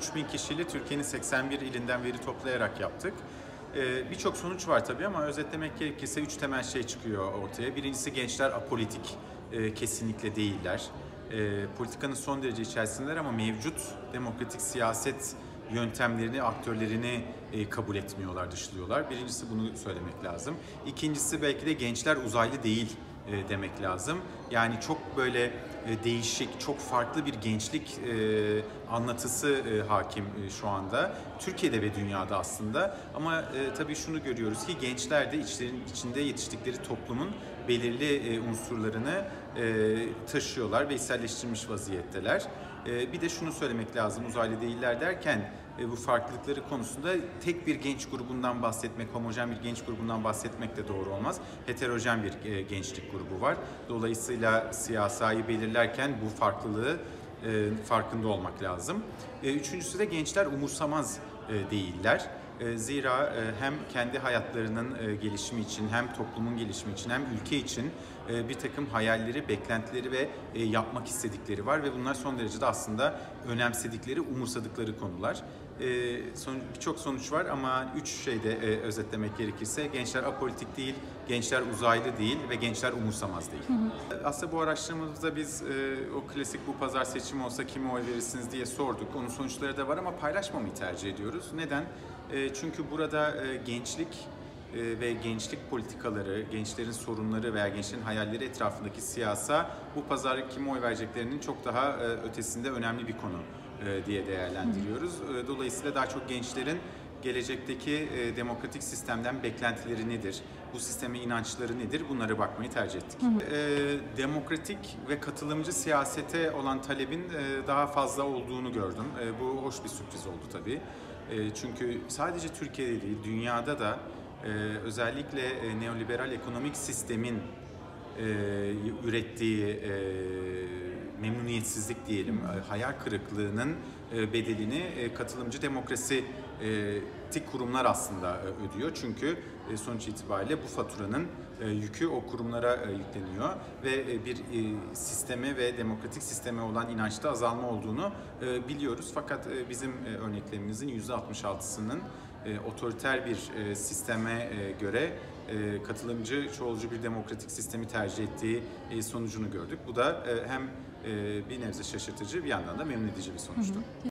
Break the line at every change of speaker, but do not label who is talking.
3000 kişiyle Türkiye'nin 81 ilinden veri toplayarak yaptık. Ee, Birçok sonuç var tabii ama özetlemek gerekirse üç temel şey çıkıyor ortaya. Birincisi gençler apolitik e, kesinlikle değiller. E, politikanın son derece içerisindeler ama mevcut demokratik siyaset yöntemlerini, aktörlerini e, kabul etmiyorlar, dışlıyorlar. Birincisi bunu söylemek lazım. İkincisi belki de gençler uzaylı değil demek lazım. Yani çok böyle değişik, çok farklı bir gençlik e, anlatısı e, hakim e, şu anda. Türkiye'de ve dünyada aslında. Ama e, tabii şunu görüyoruz ki gençler de içinde yetiştikleri toplumun belirli e, unsurlarını e, taşıyorlar ve içselleştirilmiş vaziyetteler. E, bir de şunu söylemek lazım uzaylı değiller derken e, bu farklılıkları konusunda tek bir genç grubundan bahsetmek, homojen bir genç grubundan bahsetmek de doğru olmaz. Heterojen bir e, gençlik grubu var. Dolayısıyla siyasayı belirlerken bu farklılığı e, farkında olmak lazım. E, üçüncüsü de gençler umursamaz e, değiller. E, Zira e, hem kendi hayatlarının e, gelişimi için hem toplumun gelişimi için hem ülke için e, bir takım hayalleri, beklentileri ve e, yapmak istedikleri var ve bunlar son derece de aslında önemsedikleri, umursadıkları konular. E, son- Birçok sonuç var ama üç şeyde e, özetlemek gerekirse gençler apolitik değil, gençler uzaylı değil ve gençler umursamaz değil. Aslında bu araştırmamızda biz e, o klasik bu pazar seçimi olsa kime oy verirsiniz diye sorduk. Onun sonuçları da var ama paylaşmamayı tercih ediyoruz. Neden? E, çünkü burada e, gençlik ve gençlik politikaları, gençlerin sorunları veya gençlerin hayalleri etrafındaki siyasa bu pazar kime oy vereceklerinin çok daha e, ötesinde önemli bir konu e, diye değerlendiriyoruz. E, Dolayısıyla daha çok gençlerin gelecekteki e, demokratik sistemden beklentileri nedir? Bu sisteme inançları nedir? Bunlara bakmayı tercih ettik. E, demokratik ve katılımcı siyasete olan talebin e, daha fazla olduğunu gördüm. E, bu hoş bir sürpriz oldu tabii. E, çünkü sadece Türkiye'de değil, dünyada da e, özellikle e, neoliberal ekonomik sistemin e, ürettiği e, memnuniyetsizlik diyelim, e, hayal kırıklığının bedelini katılımcı demokrasi e, tik kurumlar aslında ödüyor. Çünkü sonuç itibariyle bu faturanın yükü o kurumlara yükleniyor ve bir sisteme ve demokratik sisteme olan inançta azalma olduğunu biliyoruz. Fakat bizim e, örneklerimizin %66'sının e, otoriter bir e, sisteme e, göre e, katılımcı, çoğulcu bir demokratik sistemi tercih ettiği e, sonucunu gördük. Bu da e, hem e, bir nebze şaşırtıcı bir yandan da memnun edici bir sonuçtu.